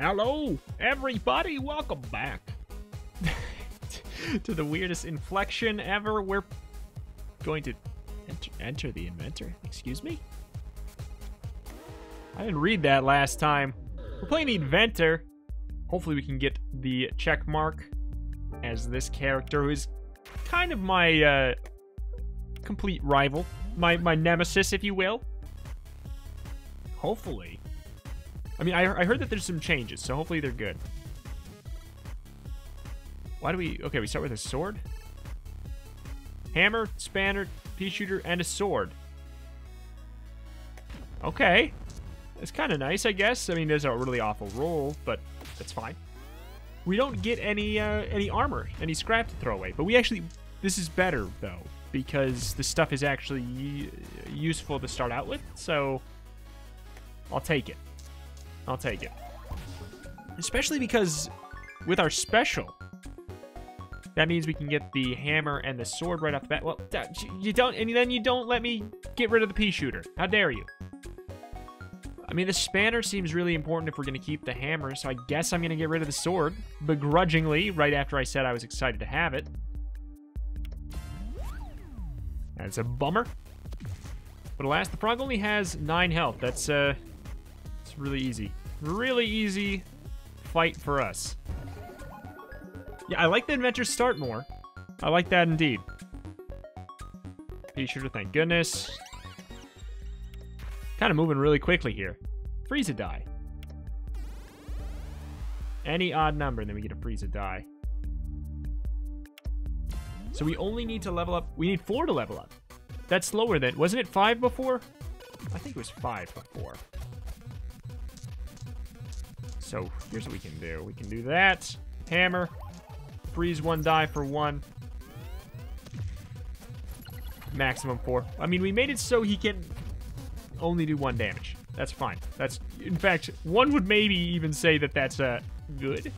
Hello, everybody. Welcome back to the weirdest inflection ever. We're going to enter, enter the inventor. Excuse me? I didn't read that last time. We're playing the inventor. Hopefully we can get the check mark as this character who is kind of my uh, complete rival. My, my nemesis, if you will. Hopefully. I mean, I, I heard that there's some changes, so hopefully they're good. Why do we... Okay, we start with a sword. Hammer, spanner, pea shooter, and a sword. Okay. It's kind of nice, I guess. I mean, there's a really awful roll, but that's fine. We don't get any uh, any armor, any scrap to throw away. But we actually... This is better, though, because the stuff is actually useful to start out with, so... I'll take it. I'll take it. Especially because with our special, that means we can get the hammer and the sword right off the bat. Well, you don't, and then you don't let me get rid of the pea shooter. How dare you? I mean, the spanner seems really important if we're going to keep the hammer, so I guess I'm going to get rid of the sword, begrudgingly, right after I said I was excited to have it. That's a bummer. But alas, the frog only has 9 health. That's, uh, really easy. Really easy fight for us. Yeah, I like the adventure start more. I like that indeed. Pea shooter, thank goodness. Kind of moving really quickly here. Freeze a die. Any odd number, and then we get a freeze a die. So we only need to level up. We need four to level up. That's slower than. Wasn't it five before? I think it was five before. So here's what we can do. We can do that. Hammer. Freeze one die for one. Maximum four. I mean, we made it so he can only do one damage. That's fine. That's, in fact, one would maybe even say that that's uh, good.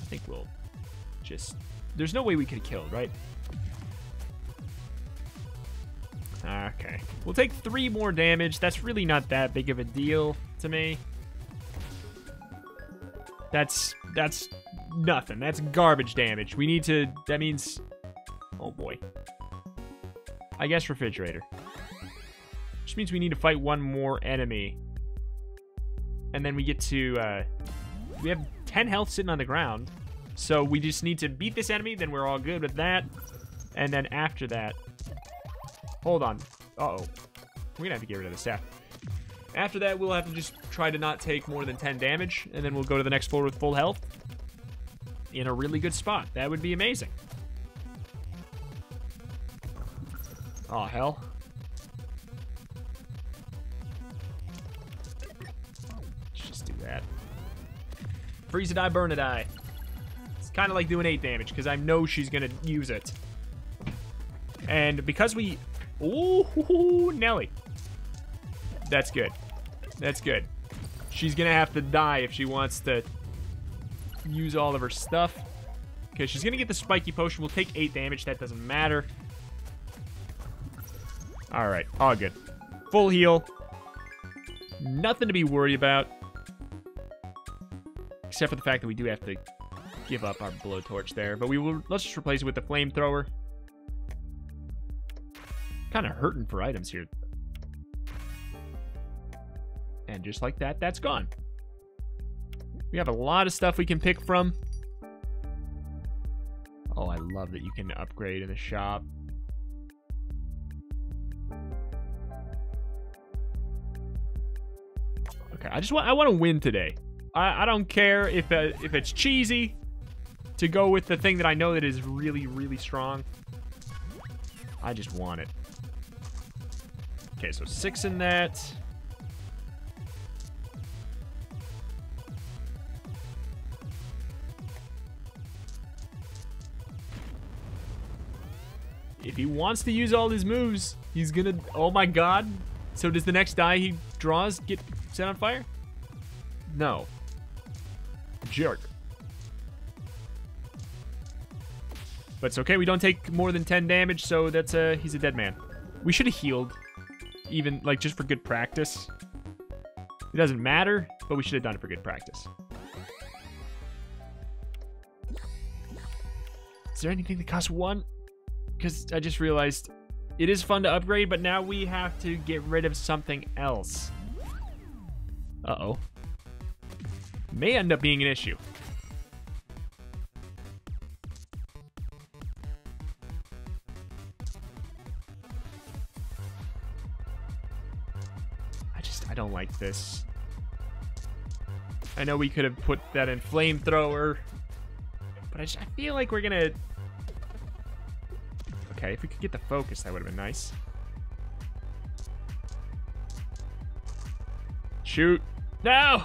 I think we'll just... There's no way we could have killed, right? Okay. We'll take three more damage. That's really not that big of a deal to me. That's that's nothing. That's garbage damage. We need to that means Oh boy. I guess refrigerator. Which means we need to fight one more enemy. And then we get to uh we have 10 health sitting on the ground. So we just need to beat this enemy, then we're all good with that. And then after that, Hold on. Uh-oh. We're gonna have to get rid of the staff. After that, we'll have to just try to not take more than 10 damage, and then we'll go to the next floor with full health. In a really good spot. That would be amazing. Oh, hell. Let's just do that. Freeze a die, burn a die. It's kind of like doing 8 damage, because I know she's going to use it. And because we Ooh, Nelly. That's good. That's good. She's gonna have to die if she wants to use all of her stuff. Okay, she's gonna get the spiky potion. We'll take 8 damage. That doesn't matter. Alright. All good. Full heal. Nothing to be worried about. Except for the fact that we do have to give up our blowtorch there. But we will let's just replace it with the flamethrower. Kind of hurting for items here. And just like that, that's gone. We have a lot of stuff we can pick from. Oh, I love that you can upgrade in the shop. Okay, I just want I want to win today. I, I don't care if uh, if it's cheesy to go with the thing that I know that is really really strong. I just want it. Okay, so six in that. If he wants to use all his moves, he's gonna... Oh my god. So does the next die he draws get set on fire? No. Jerk. But it's okay, we don't take more than 10 damage, so that's a... He's a dead man. We should have healed even, like, just for good practice. It doesn't matter, but we should have done it for good practice. Is there anything that costs one? Because I just realized it is fun to upgrade, but now we have to get rid of something else. Uh-oh. May end up being an issue. Just, I don't like this. I know we could have put that in flamethrower, but I, just, I feel like we're gonna Okay, if we could get the focus, that would have been nice. Shoot. No!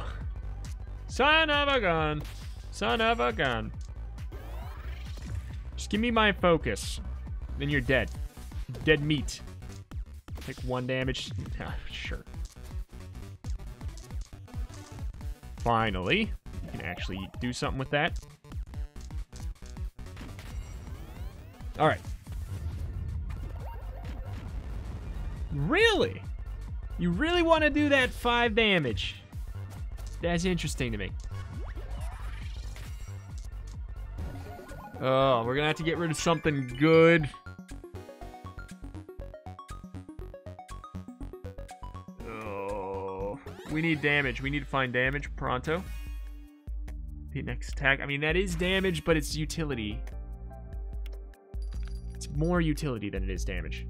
Son of a gun. Son of a gun. Just give me my focus. Then you're dead. Dead meat. Take one damage. Sure. Finally. You can actually do something with that. Alright. Really? You really want to do that 5 damage? That's interesting to me. Oh, we're gonna have to get rid of something good. We need damage. We need to find damage pronto. The next attack. I mean, that is damage, but it's utility. It's more utility than it is damage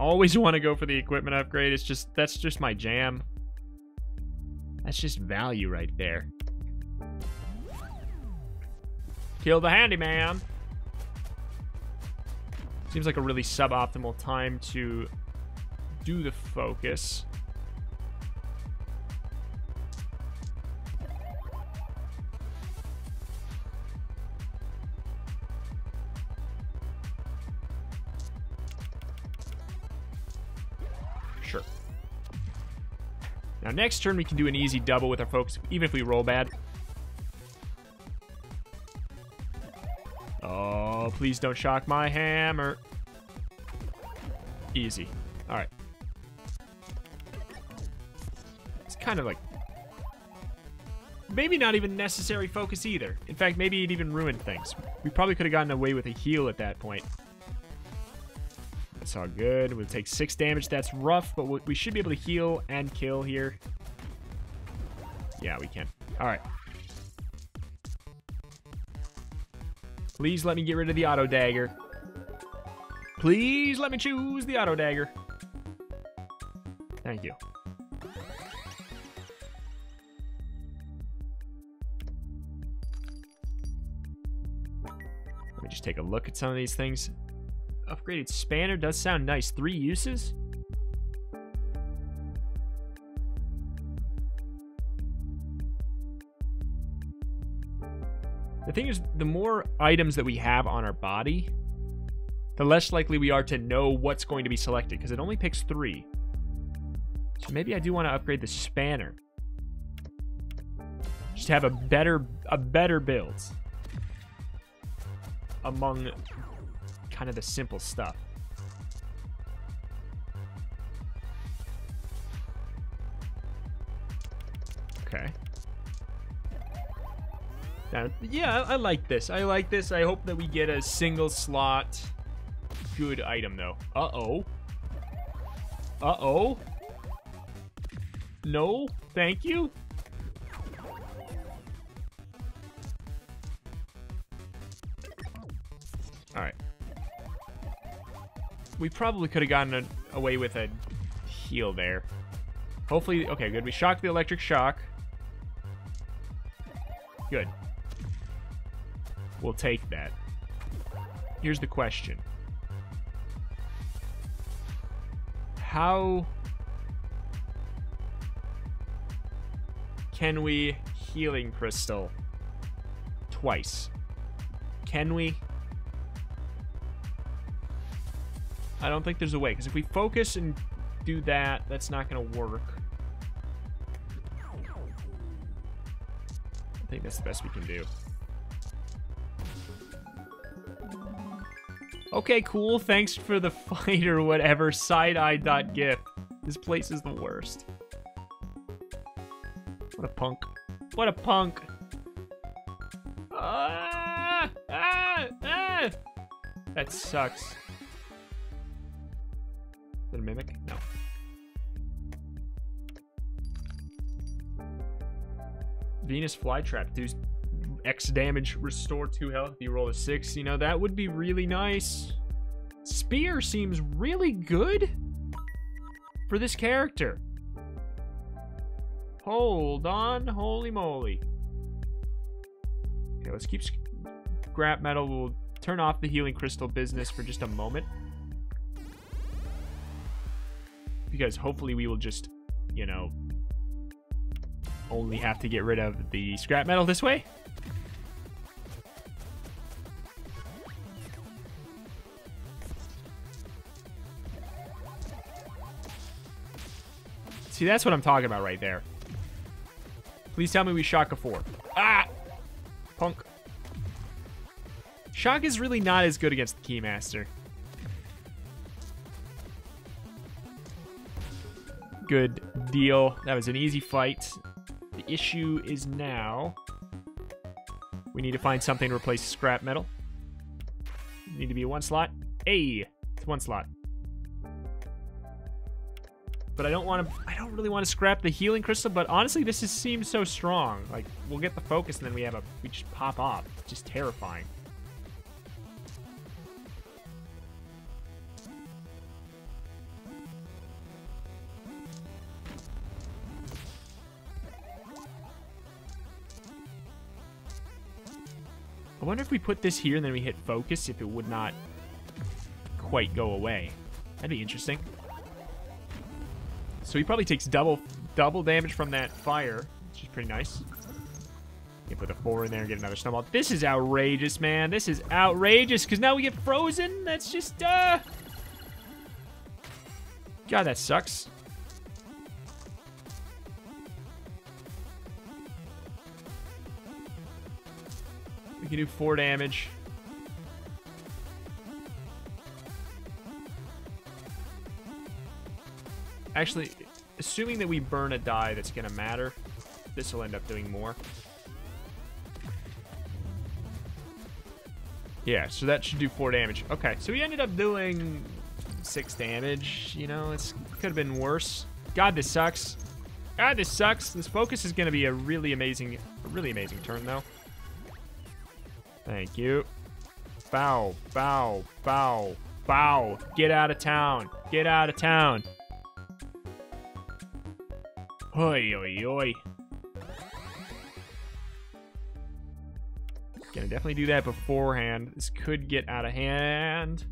always want to go for the equipment upgrade. It's just, that's just my jam. That's just value right there. Kill the handyman. Seems like a really suboptimal time to do the focus. Now, next turn, we can do an easy double with our focus, even if we roll bad. Oh, please don't shock my hammer. Easy. All right. It's kind of like... Maybe not even necessary focus either. In fact, maybe it even ruined things. We probably could have gotten away with a heal at that point. That's all good. We'll take six damage. That's rough, but we should be able to heal and kill here. Yeah, we can. All right. Please let me get rid of the auto dagger. Please let me choose the auto dagger. Thank you. Let me just take a look at some of these things. Upgraded spanner does sound nice. Three uses? The thing is, the more items that we have on our body, the less likely we are to know what's going to be selected, because it only picks three. So maybe I do want to upgrade the spanner. Just have a better a better build among kind of the simple stuff. Okay. Now, yeah, I, like this. I like this. I hope that we get a single slot good item, though. Uh-oh. Uh-oh. No, thank you. We probably could have gotten a, away with a heal there. Hopefully, okay, good. We shocked the electric shock. Good. We'll take that. Here's the question. How can we healing crystal twice? Can we? I don't think there's a way, because if we focus and do that, that's not going to work. I think that's the best we can do. Okay, cool. Thanks for the fight or whatever. Side-eye.gif. This place is the worst. What a punk. What a punk. Ah, ah, ah. That sucks. A mimic? No. Venus flytrap. Dude, X damage, restore 2 health you roll a 6. You know, that would be really nice. Spear seems really good for this character. Hold on, holy moly. Okay, let's keep scrap metal. We'll turn off the healing crystal business for just a moment. Because hopefully we will just, you know, only have to get rid of the scrap metal this way. See, that's what I'm talking about right there. Please tell me we shock a four. Ah! Punk. Shock is really not as good against the Keymaster. Good deal. That was an easy fight. The issue is now... We need to find something to replace scrap metal. Need to be one slot. Hey! It's one slot but I don't want to. I don't really want to scrap the healing crystal. But honestly, this is, seems so strong. Like we'll get the focus, and then we have a. We just pop off. It's just terrifying. I wonder if we put this here and then we hit focus, if it would not quite go away. That'd be interesting. So he probably takes double double damage from that fire, which is pretty nice. You put a four in there and get another snowball. This is outrageous, man. This is outrageous, because now we get frozen. That's just, uh... God, that sucks. Can do four damage. Actually, assuming that we burn a die that's going to matter, this will end up doing more. Yeah, so that should do 4 damage. Okay, so we ended up doing 6 damage. You know, it could have been worse. God, this sucks. God, this sucks. This focus is going to be a really amazing, a really amazing turn, though. Thank you. Bow, bow, bow, bow. Get out of town. Get out of town. Oi, oi, oi. Gonna definitely do that beforehand. This could get out of hand.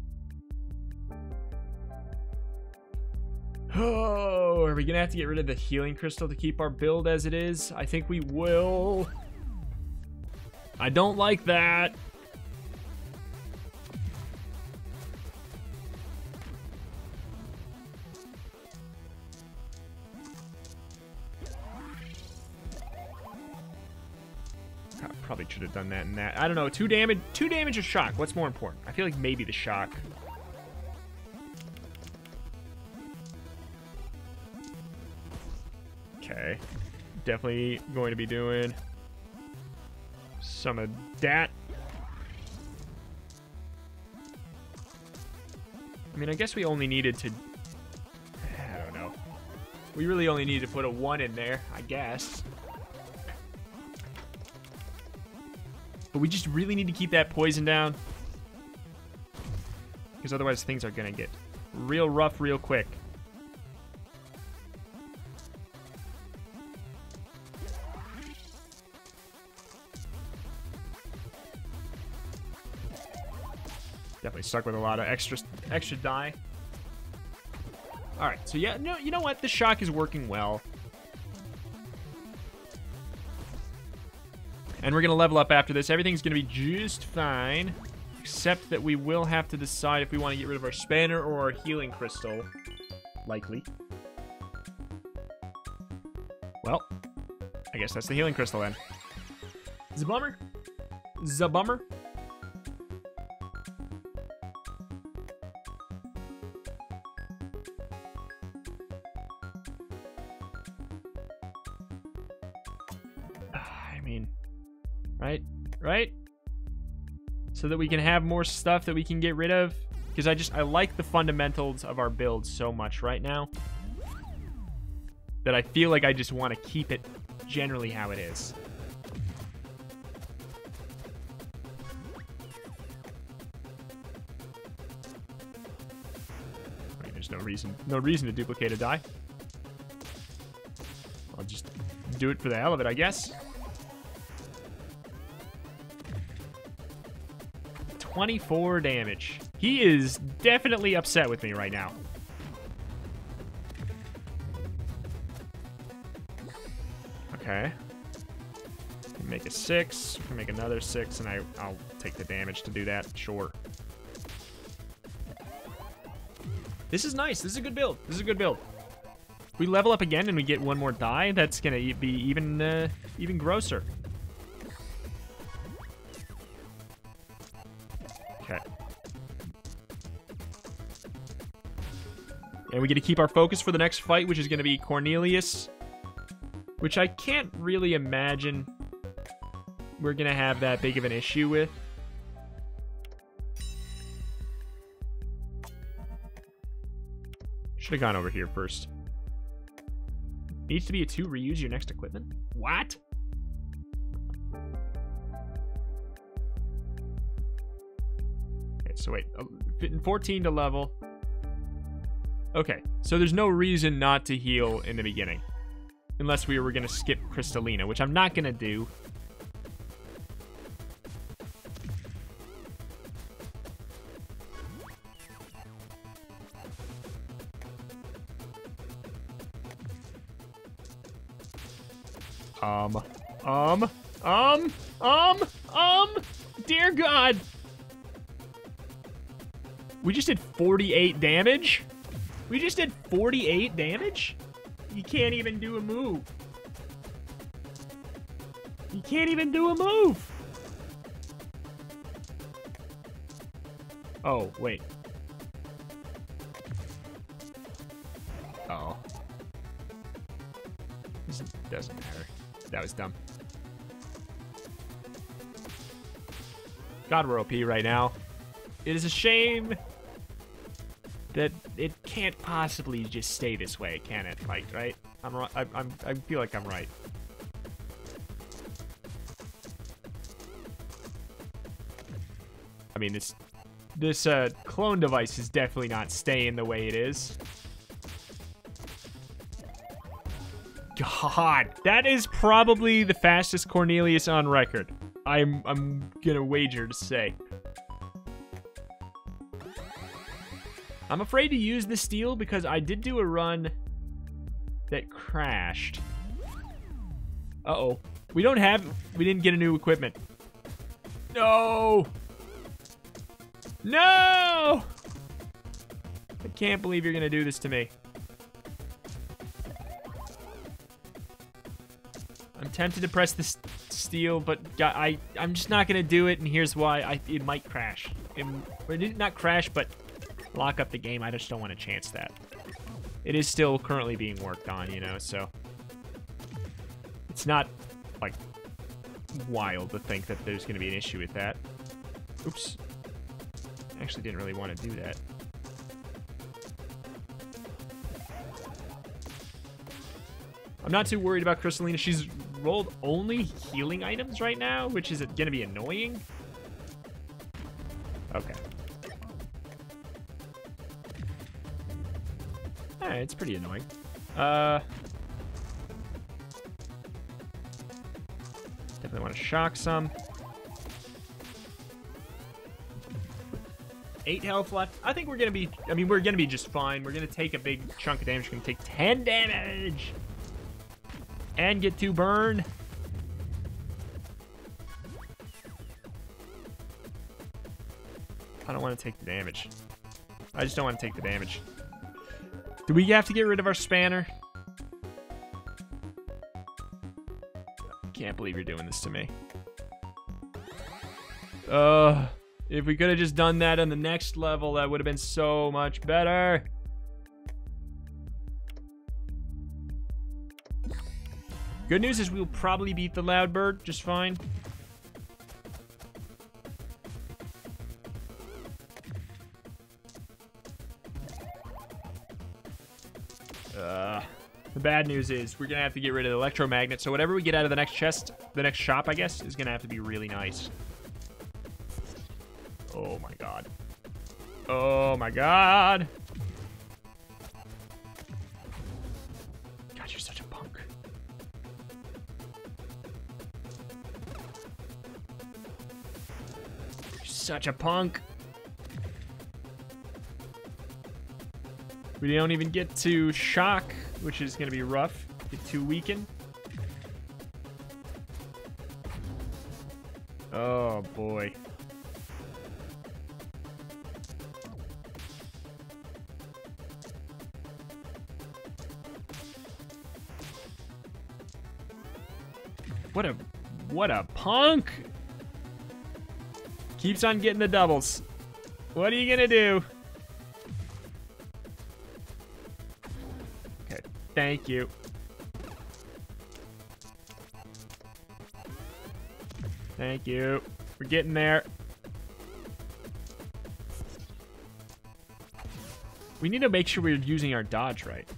Oh, are we gonna have to get rid of the healing crystal to keep our build as it is? I think we will. I don't like that. I probably should have done that and that. I don't know. Two damage, two damage or shock. What's more important? I feel like maybe the shock. Okay. Definitely going to be doing some of that. I mean, I guess we only needed to... I don't know. We really only need to put a 1 in there, I guess. But we just really need to keep that poison down. Because otherwise things are going to get real rough real quick. Stuck with a lot of extra extra die. All right, so yeah, no, you know what? The shock is working well. And we're going to level up after this. Everything's going to be just fine. Except that we will have to decide if we want to get rid of our spanner or our healing crystal. Likely. Well, I guess that's the healing crystal then. Zabummer? Zabummer? Right? So that we can have more stuff that we can get rid of. Because I just, I like the fundamentals of our build so much right now. That I feel like I just want to keep it generally how it is. There's no reason, no reason to duplicate a die. I'll just do it for the hell of it, I guess. 24 damage. He is definitely upset with me right now. Okay. Make a six, make another six, and I, I'll take the damage to do that, sure. This is nice. This is a good build. This is a good build. We level up again and we get one more die. That's gonna be even uh, even grosser. And we get to keep our focus for the next fight, which is going to be Cornelius. Which I can't really imagine we're going to have that big of an issue with. Should have gone over here first. Needs to be a 2, reuse your next equipment? What? Okay, so wait. 14 to level. Okay, so there's no reason not to heal in the beginning. Unless we were going to skip Crystalina, which I'm not going to do. Um, um, um, um, um, dear God. We just did 48 damage? We just did 48 damage? You can't even do a move. You can't even do a move. Oh, wait. Uh oh. This doesn't matter. That was dumb. God, we're OP right now. It is a shame can't possibly just stay this way, can it? Like, right? I'm right. I, I'm. I feel like I'm right. I mean, this this uh, clone device is definitely not staying the way it is. God, that is probably the fastest Cornelius on record. I'm I'm gonna wager to say. I'm afraid to use the steel because I did do a run that crashed. Uh-oh. We don't have... We didn't get a new equipment. No! No! I can't believe you're going to do this to me. I'm tempted to press the steel, but I, I'm just not going to do it, and here's why. I, it might crash. It, not crash, but lock up the game. I just don't want to chance that. It is still currently being worked on, you know, so it's not like wild to think that there's going to be an issue with that. Oops. I actually didn't really want to do that. I'm not too worried about Crystalina. She's rolled only healing items right now, which is going to be annoying. Okay. It's pretty annoying. Uh, definitely want to shock some. Eight health left. I think we're gonna be. I mean, we're gonna be just fine. We're gonna take a big chunk of damage. We're gonna take 10 damage and get to burn. I don't want to take the damage. I just don't want to take the damage. Do we have to get rid of our spanner? Can't believe you're doing this to me. Uh, if we could have just done that on the next level, that would have been so much better. Good news is we'll probably beat the loud bird just fine. The bad news is we're gonna have to get rid of the electromagnet. So whatever we get out of the next chest, the next shop, I guess, is gonna have to be really nice. Oh my god. Oh my god. God, you're such a punk. You're such a punk. We don't even get to shock, which is going to be rough. Get too weakened. Oh, boy. What a what a punk. Keeps on getting the doubles. What are you gonna do? Thank you. Thank you. We're getting there. We need to make sure we're using our dodge right.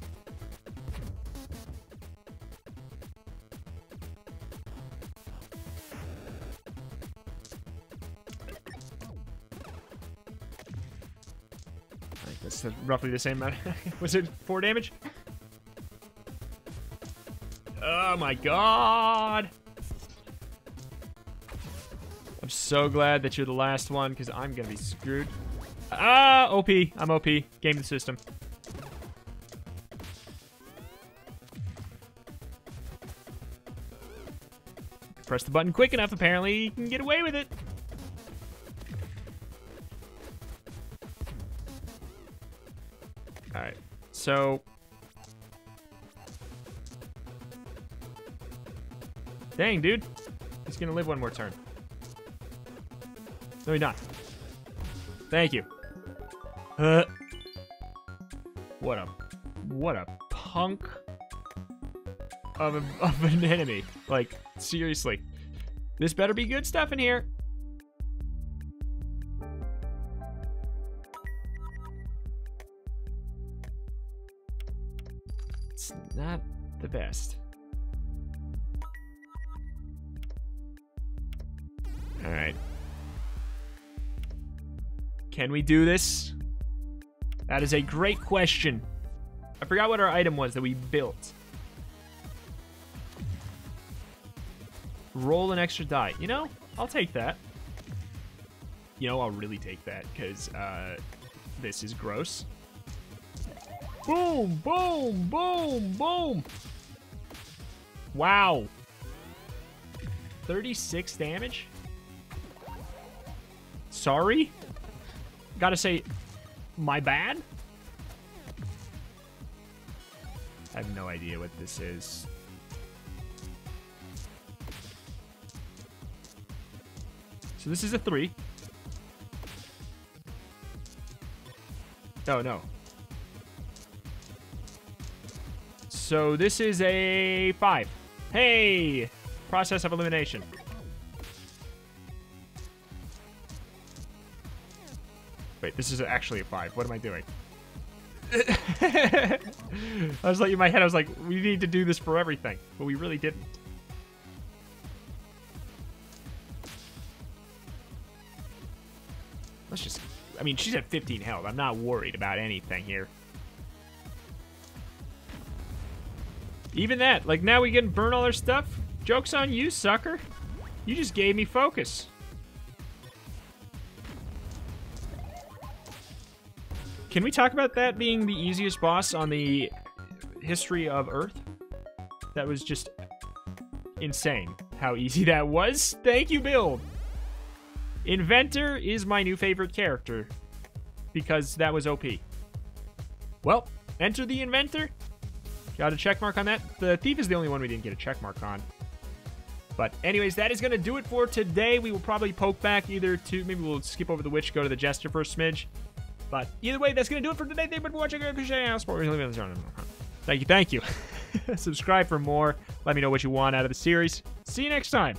That's roughly the same amount. Was it four damage? Oh my god! I'm so glad that you're the last one, because I'm gonna be screwed. Ah, OP. I'm OP. Game the system. Press the button quick enough, apparently you can get away with it. Alright, so... Dang, dude. He's gonna live one more turn. No, he's not. Thank you. Uh, what a... What a punk of, a, of an enemy. Like, seriously. This better be good stuff in here. It's not the best. Alright. Can we do this? That is a great question. I forgot what our item was that we built. Roll an extra die. You know, I'll take that. You know, I'll really take that because uh, this is gross. Boom, boom, boom, boom. Wow. 36 damage? Sorry? Gotta say, my bad? I have no idea what this is. So this is a three. Oh, no. So this is a five. Hey! Process of elimination. This is actually a five. What am I doing? I was like in my head, I was like, we need to do this for everything, but we really didn't. Let's just, I mean, she's at 15 health. I'm not worried about anything here. Even that, like now we can burn all our stuff. Joke's on you, sucker. You just gave me focus. Can we talk about that being the easiest boss on the history of Earth? That was just insane how easy that was. Thank you, Build. Inventor is my new favorite character because that was OP. Well, enter the Inventor. Got a check mark on that. The Thief is the only one we didn't get a check mark on. But anyways, that is going to do it for today. We will probably poke back either to, maybe we'll skip over the Witch, go to the Jester for a smidge. But either way, that's going to do it for today. Thank you for watching. I appreciate it. Thank you. Thank you. Subscribe for more. Let me know what you want out of the series. See you next time.